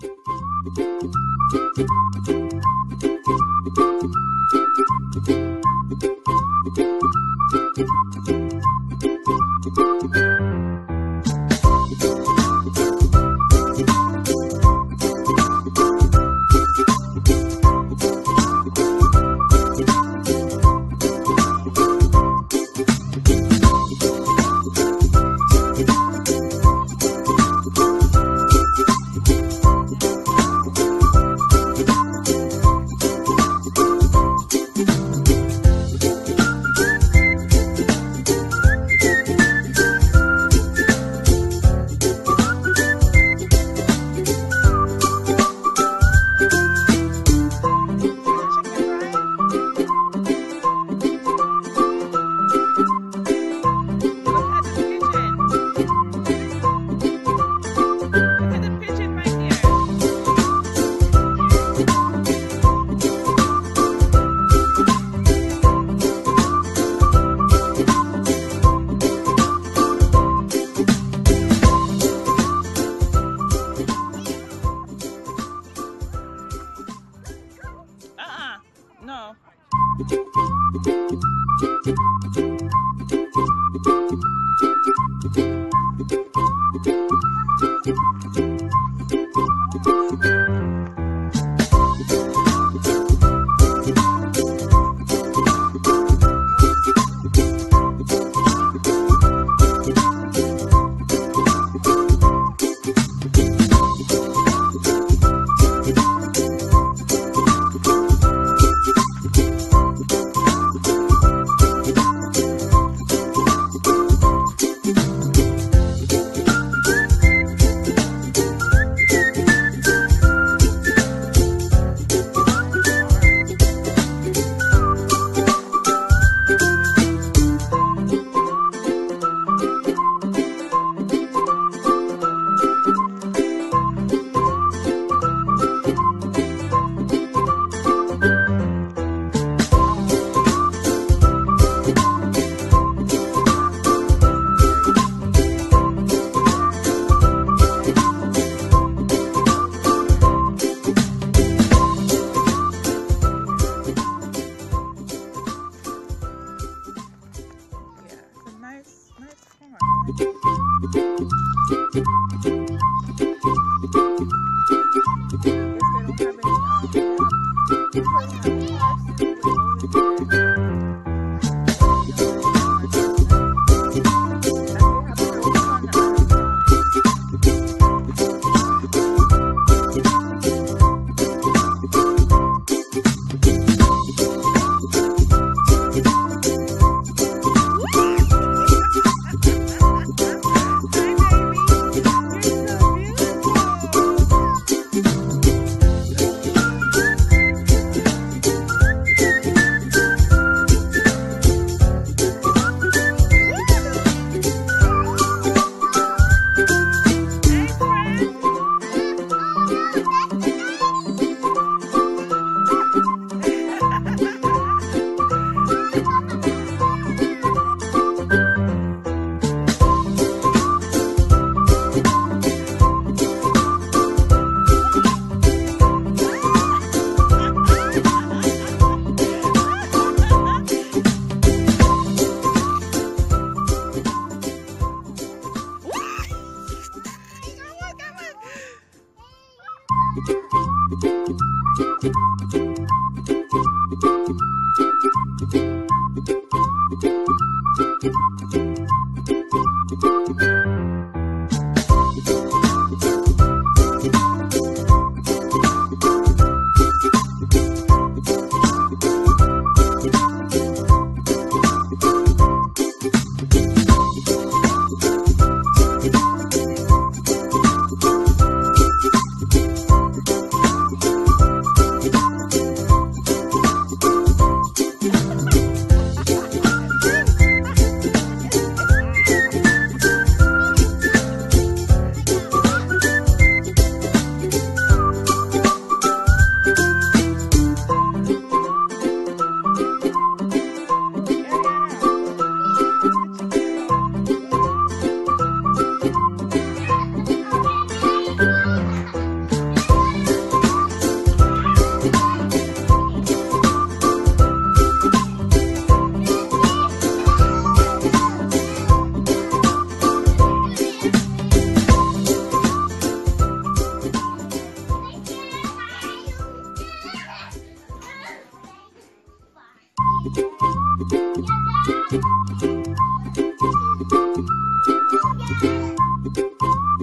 Thank you. Tip, tip, tip, tip. Thank you.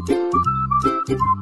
どどどど。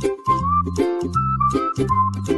Thank you.